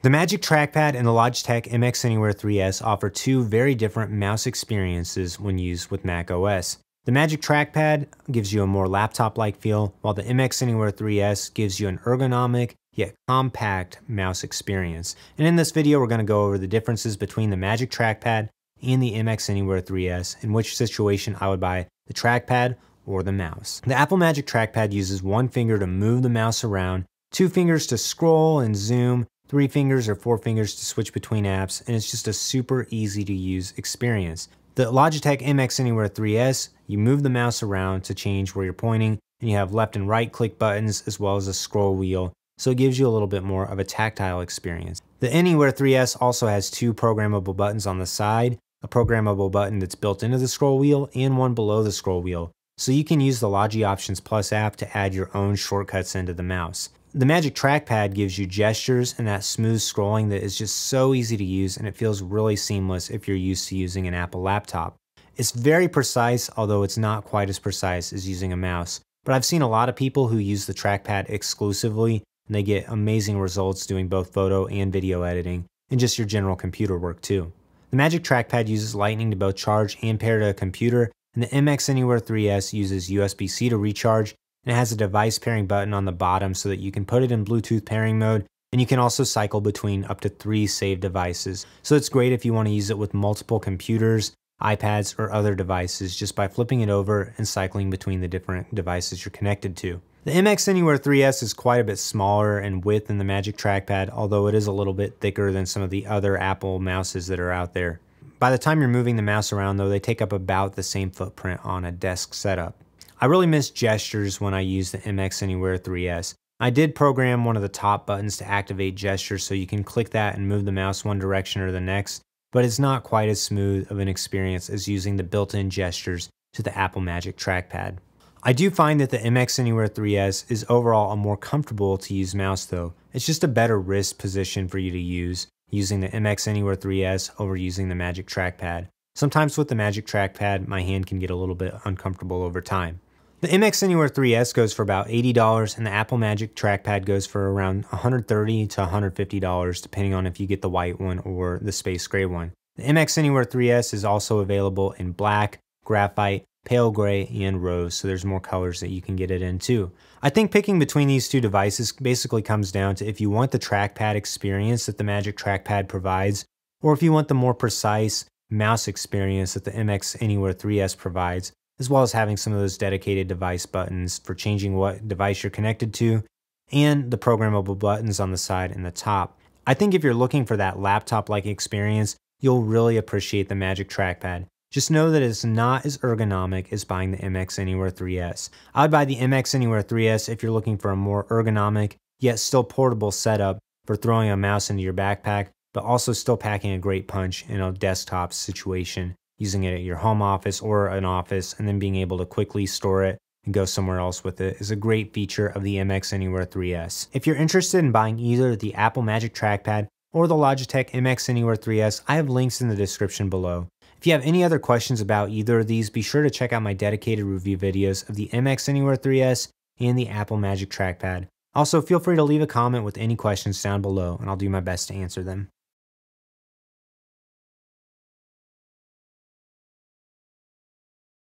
The Magic Trackpad and the Logitech MX Anywhere 3S offer two very different mouse experiences when used with Mac OS. The Magic Trackpad gives you a more laptop-like feel, while the MX Anywhere 3S gives you an ergonomic yet compact mouse experience. And in this video, we're going to go over the differences between the Magic Trackpad and the MX Anywhere 3S, in which situation I would buy the trackpad or the mouse. The Apple Magic Trackpad uses one finger to move the mouse around, two fingers to scroll and zoom, three fingers or four fingers to switch between apps, and it's just a super easy to use experience. The Logitech MX Anywhere 3S, you move the mouse around to change where you're pointing, and you have left and right click buttons as well as a scroll wheel, so it gives you a little bit more of a tactile experience. The Anywhere 3S also has two programmable buttons on the side, a programmable button that's built into the scroll wheel and one below the scroll wheel, so you can use the Logi Options Plus app to add your own shortcuts into the mouse. The Magic Trackpad gives you gestures and that smooth scrolling that is just so easy to use and it feels really seamless if you're used to using an Apple laptop. It's very precise, although it's not quite as precise as using a mouse. But I've seen a lot of people who use the trackpad exclusively and they get amazing results doing both photo and video editing and just your general computer work too. The Magic Trackpad uses Lightning to both charge and pair to a computer and the MX Anywhere 3S uses USB-C to recharge and it has a device pairing button on the bottom so that you can put it in Bluetooth pairing mode and you can also cycle between up to three saved devices. So it's great if you want to use it with multiple computers, iPads, or other devices just by flipping it over and cycling between the different devices you're connected to. The MX Anywhere 3S is quite a bit smaller in width than the Magic Trackpad, although it is a little bit thicker than some of the other Apple mouses that are out there. By the time you're moving the mouse around though, they take up about the same footprint on a desk setup. I really miss gestures when I use the MX Anywhere 3S. I did program one of the top buttons to activate gestures so you can click that and move the mouse one direction or the next, but it's not quite as smooth of an experience as using the built-in gestures to the Apple Magic Trackpad. I do find that the MX Anywhere 3S is overall a more comfortable to use mouse though. It's just a better wrist position for you to use using the MX Anywhere 3S over using the Magic Trackpad. Sometimes with the Magic Trackpad, my hand can get a little bit uncomfortable over time. The MX Anywhere 3S goes for about $80 and the Apple Magic Trackpad goes for around 130 to $150 depending on if you get the white one or the space gray one. The MX Anywhere 3S is also available in black, graphite, pale gray, and rose, so there's more colors that you can get it in too. I think picking between these two devices basically comes down to if you want the trackpad experience that the Magic Trackpad provides, or if you want the more precise mouse experience that the MX Anywhere 3S provides, as well as having some of those dedicated device buttons for changing what device you're connected to, and the programmable buttons on the side and the top. I think if you're looking for that laptop-like experience, you'll really appreciate the Magic Trackpad. Just know that it's not as ergonomic as buying the MX Anywhere 3S. I'd buy the MX Anywhere 3S if you're looking for a more ergonomic, yet still portable setup for throwing a mouse into your backpack, but also still packing a great punch in a desktop situation using it at your home office or an office and then being able to quickly store it and go somewhere else with it is a great feature of the MX Anywhere 3S. If you're interested in buying either the Apple Magic Trackpad or the Logitech MX Anywhere 3S, I have links in the description below. If you have any other questions about either of these, be sure to check out my dedicated review videos of the MX Anywhere 3S and the Apple Magic Trackpad. Also, feel free to leave a comment with any questions down below and I'll do my best to answer them.